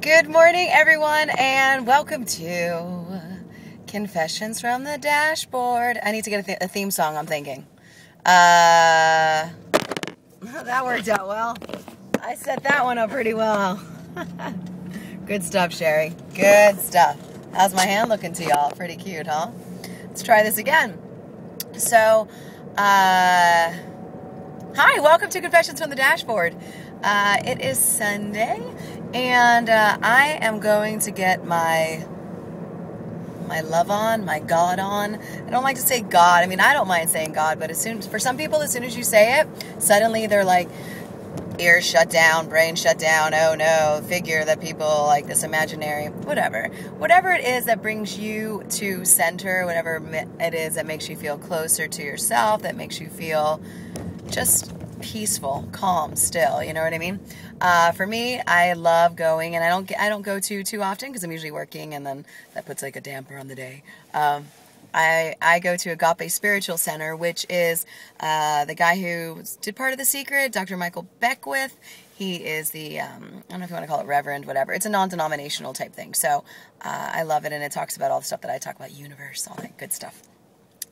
Good morning, everyone, and welcome to Confessions from the Dashboard. I need to get a, th- a theme song, I'm thinking. Uh, that worked out well. I set that one up pretty well. Good stuff, Shari. Good stuff. How's my hand looking to y'all? Pretty cute, huh? Let's try this again. So, uh, hi, welcome to Confessions from the Dashboard. Uh, it is Sunday, and uh, I am going to get my my love on, my God on. I don't like to say God. I mean, I don't mind saying God, but as soon for some people, as soon as you say it, suddenly they're like ears shut down, brain shut down. Oh no, figure that people like this imaginary, whatever, whatever it is that brings you to center, whatever it is that makes you feel closer to yourself, that makes you feel just peaceful, calm, still. You know what I mean? Uh, for me, I love going, and I don't I don't go to too often because I'm usually working, and then that puts like a damper on the day. Um, I, I go to Agape Spiritual Center, which is uh, the guy who did part of The Secret, Dr. Michael Beckwith. He is the, um, I don't know if you want to call it reverend, whatever. It's a non denominational type thing. So uh, I love it, and it talks about all the stuff that I talk about universe, all that good stuff.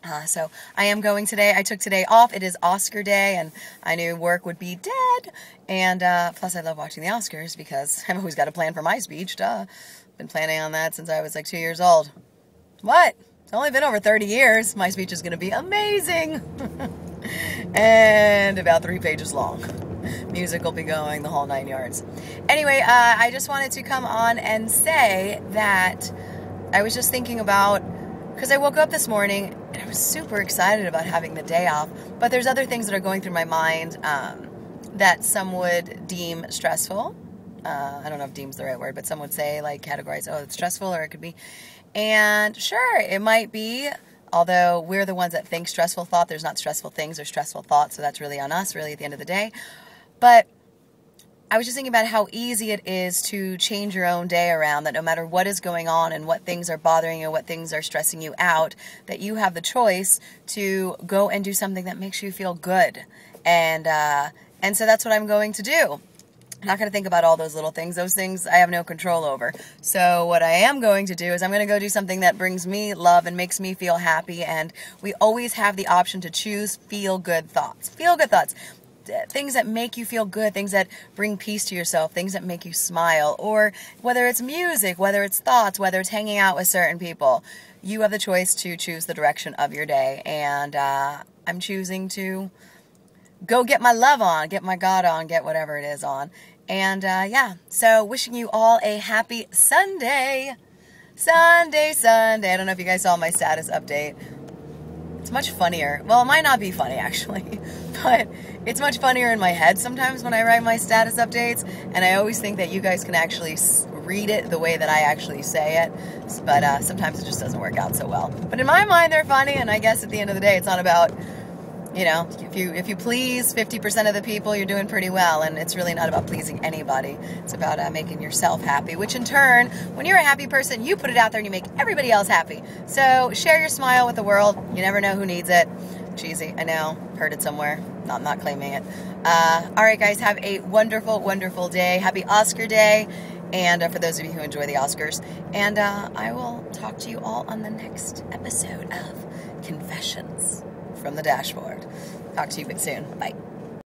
Uh, so I am going today. I took today off. It is Oscar day, and I knew work would be dead. And uh, plus, I love watching the Oscars because I've always got a plan for my speech. Duh. Been planning on that since I was like two years old. What? It's only been over 30 years. My speech is going to be amazing. and about three pages long. Music will be going the whole nine yards. Anyway, uh, I just wanted to come on and say that I was just thinking about because I woke up this morning and I was super excited about having the day off. But there's other things that are going through my mind um, that some would deem stressful. Uh, I don't know if deem's the right word, but some would say like categorize, oh, it's stressful, or it could be. And sure, it might be. Although we're the ones that think stressful thought, there's not stressful things or stressful thoughts, so that's really on us, really, at the end of the day. But I was just thinking about how easy it is to change your own day around, that no matter what is going on and what things are bothering you, what things are stressing you out, that you have the choice to go and do something that makes you feel good. And, uh, and so that's what I'm going to do. I'm not going to think about all those little things. Those things I have no control over. So, what I am going to do is I'm going to go do something that brings me love and makes me feel happy. And we always have the option to choose feel good thoughts. Feel good thoughts things that make you feel good, things that bring peace to yourself, things that make you smile, or whether it's music, whether it's thoughts, whether it's hanging out with certain people, you have the choice to choose the direction of your day. And uh, I'm choosing to go get my love on, get my God on, get whatever it is on. And uh, yeah, so wishing you all a happy Sunday. Sunday, Sunday. I don't know if you guys saw my status update it's much funnier. Well, it might not be funny actually, but it's much funnier in my head sometimes when I write my status updates, and I always think that you guys can actually read it the way that I actually say it, but uh, sometimes it just doesn't work out so well. But in my mind, they're funny, and I guess at the end of the day, it's not about you know, if you if you please 50% of the people, you're doing pretty well. And it's really not about pleasing anybody. It's about uh, making yourself happy, which in turn, when you're a happy person, you put it out there and you make everybody else happy. So share your smile with the world. You never know who needs it. Cheesy, I know. Heard it somewhere. I'm not claiming it. Uh, all right, guys, have a wonderful, wonderful day. Happy Oscar Day. And uh, for those of you who enjoy the Oscars. And uh, I will talk to you all on the next episode of Confessions from the dashboard. Talk to you soon. Bye.